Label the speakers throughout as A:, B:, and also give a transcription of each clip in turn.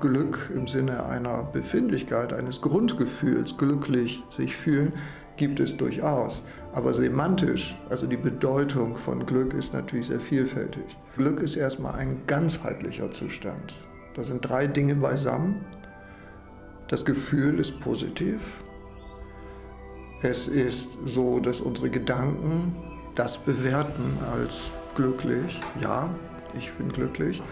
A: Glück im Sinne einer Befindlichkeit, eines Grundgefühls, glücklich sich fühlen, gibt es durchaus. Aber semantisch, also die Bedeutung von Glück ist natürlich sehr vielfältig. Glück ist erstmal ein ganzheitlicher Zustand. Da sind drei Dinge beisammen. Das Gefühl ist positiv. Es ist so, dass unsere Gedanken das bewerten als glücklich. Ja, ich bin glücklich.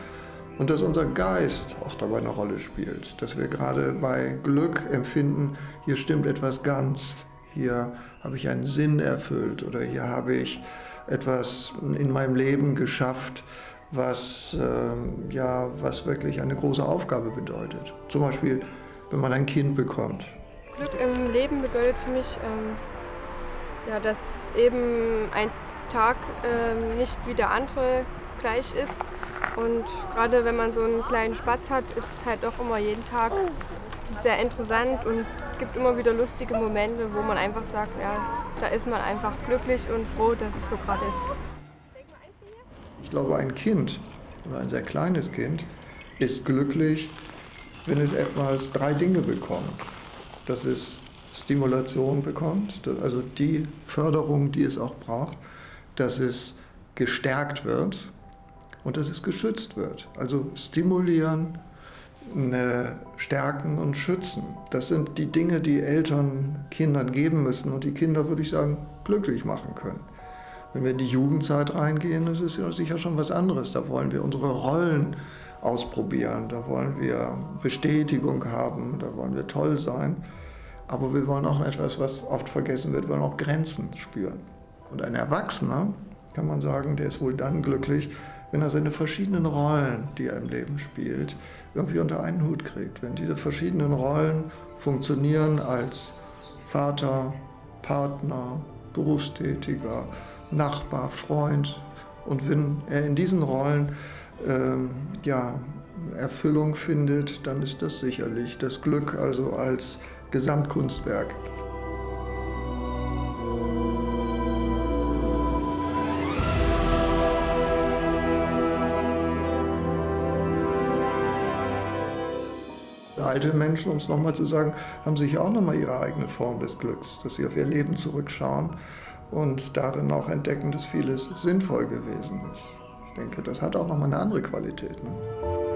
A: Und dass unser Geist auch dabei eine Rolle spielt. Dass wir gerade bei Glück empfinden, hier stimmt etwas ganz. Hier habe ich einen Sinn erfüllt oder hier habe ich etwas in meinem Leben geschafft, was, äh, ja, was wirklich eine große Aufgabe bedeutet. Zum Beispiel, wenn man ein Kind bekommt.
B: Glück im Leben bedeutet für mich, ähm, ja, dass eben ein Tag ähm, nicht wie der andere gleich ist. Und gerade wenn man so einen kleinen Spatz hat, ist es halt auch immer jeden Tag sehr interessant und gibt immer wieder lustige Momente, wo man einfach sagt, ja, da ist man einfach glücklich und froh, dass es so gerade ist.
A: Ich glaube, ein Kind oder ein sehr kleines Kind ist glücklich, wenn es etwas drei Dinge bekommt. Dass es Stimulation bekommt, also die Förderung, die es auch braucht, dass es gestärkt wird und dass es geschützt wird. Also stimulieren, stärken und schützen. Das sind die Dinge, die Eltern Kindern geben müssen und die Kinder, würde ich sagen, glücklich machen können. Wenn wir in die Jugendzeit reingehen, ist es ja sicher schon was anderes. Da wollen wir unsere Rollen ausprobieren, da wollen wir Bestätigung haben, da wollen wir toll sein. Aber wir wollen auch etwas, was oft vergessen wird, wir wollen auch Grenzen spüren. Und ein Erwachsener, kann man sagen, der ist wohl dann glücklich, wenn er seine verschiedenen Rollen, die er im Leben spielt, irgendwie unter einen Hut kriegt. Wenn diese verschiedenen Rollen funktionieren als Vater, Partner, Berufstätiger, Nachbar, Freund und wenn er in diesen Rollen ähm, ja, Erfüllung findet, dann ist das sicherlich das Glück also als Gesamtkunstwerk. Alte Menschen, um es nochmal zu sagen, haben sich auch nochmal ihre eigene Form des Glücks, dass sie auf ihr Leben zurückschauen und darin auch entdecken, dass vieles sinnvoll gewesen ist. Ich denke, das hat auch nochmal eine andere Qualität. Ne?